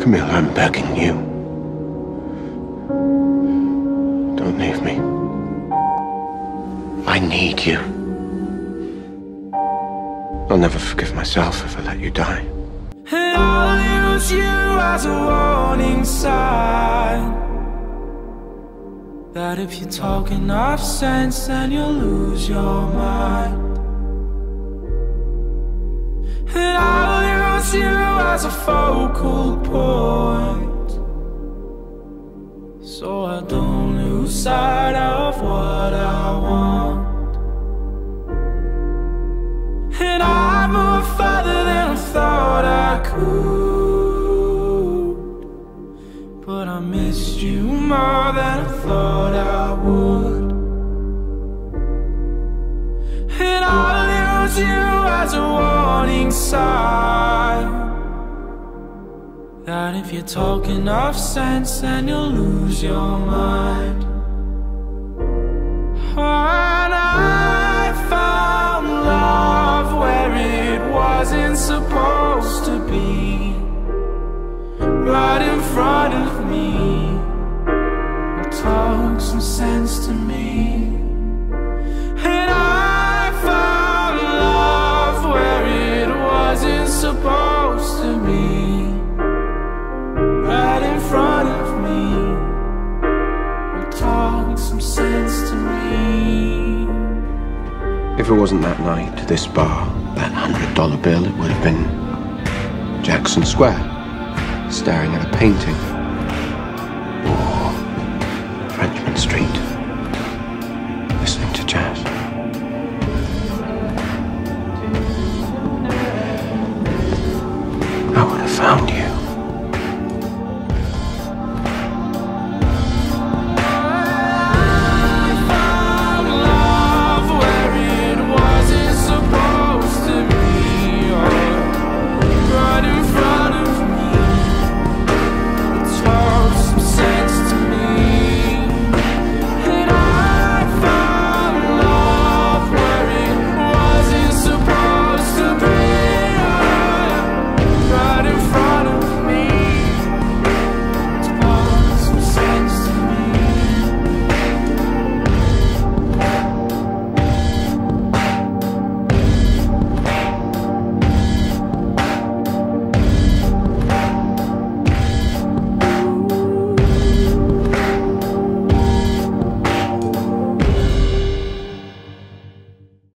Camille, I'm begging you. Don't leave me. I need you. I'll never forgive myself if I let you die. And I'll use you as a warning sign That if you talk enough sense then you'll lose your mind And I'll use you as a focal point. So I don't lose sight of what I want. And I move further than I thought I could. But I missed you more than I thought I would. And I'll use you as a warning sign That if you talk enough sense then you'll lose your mind. And I found love where it wasn't supposed to be. Right in front of me Talk some sense to me. And I found love where it wasn't supposed to be If it wasn't that night, this bar, that hundred dollar bill, it would have been Jackson Square, staring at a painting